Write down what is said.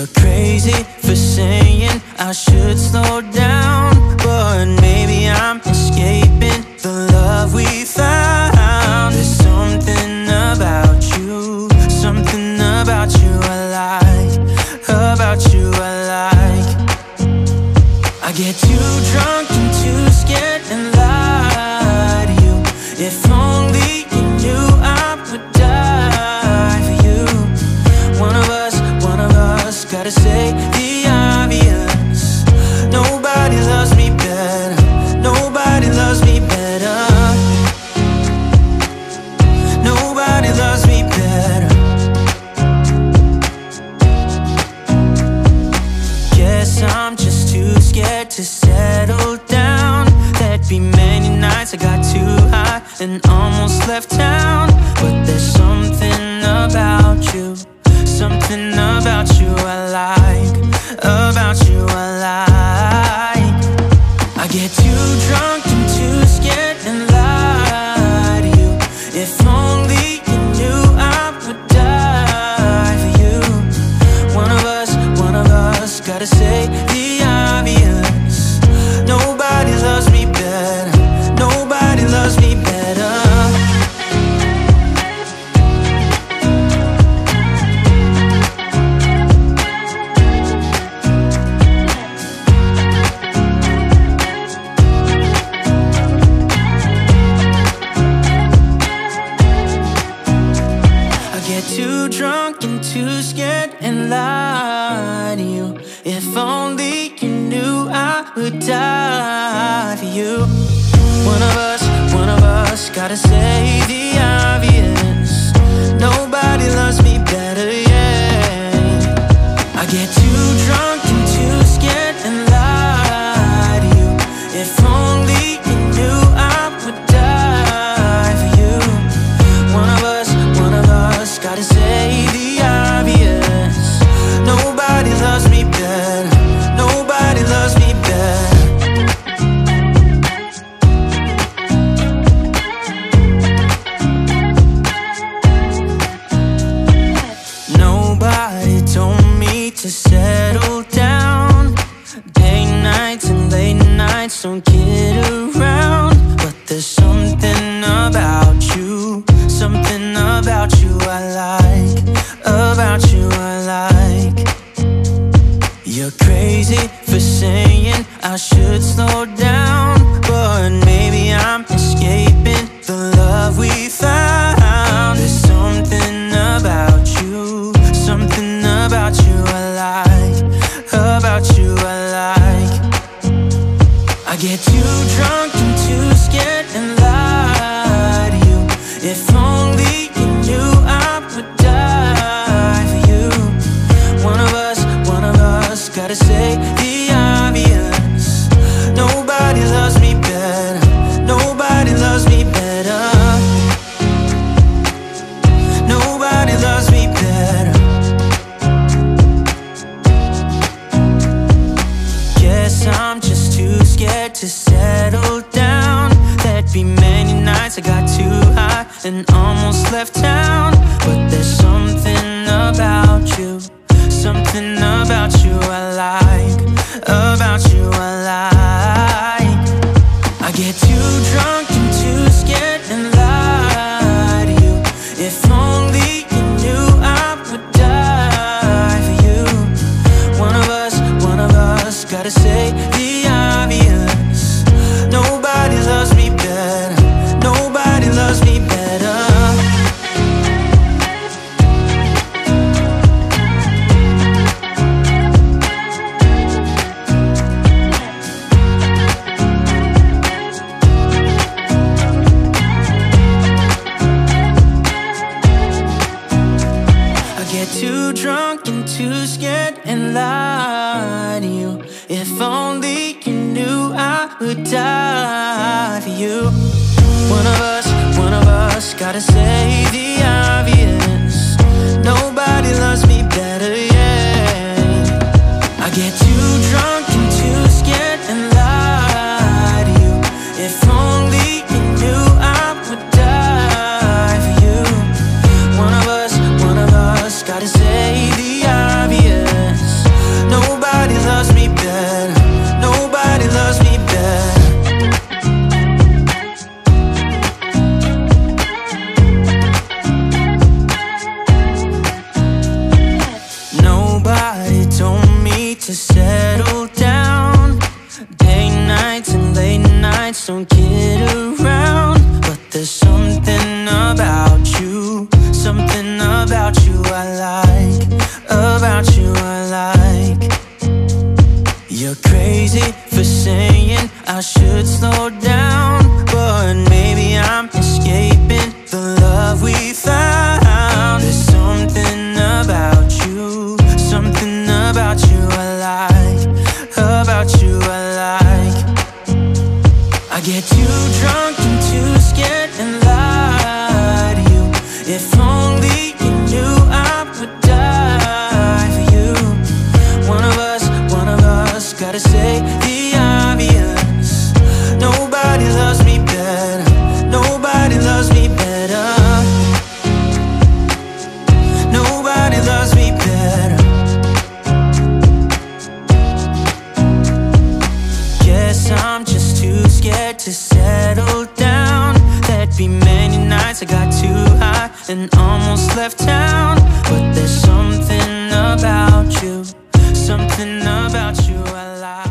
You're crazy for saying I should slow down. nights I got too high and almost left town. But there's something about you Something about you I like About you I like. I get too drunk and lie to you. If only you knew I would die for you. One of us, one of us, gotta say the obvious. get too drunk and too scared and lie to you. If only you knew I would die for you. One of us, one of us, gotta say die for you. One of us, one of us, gotta say the obvious. yet to settle down. There'd be many nights I got too high and almost left town. But there's something about you, something about you I like.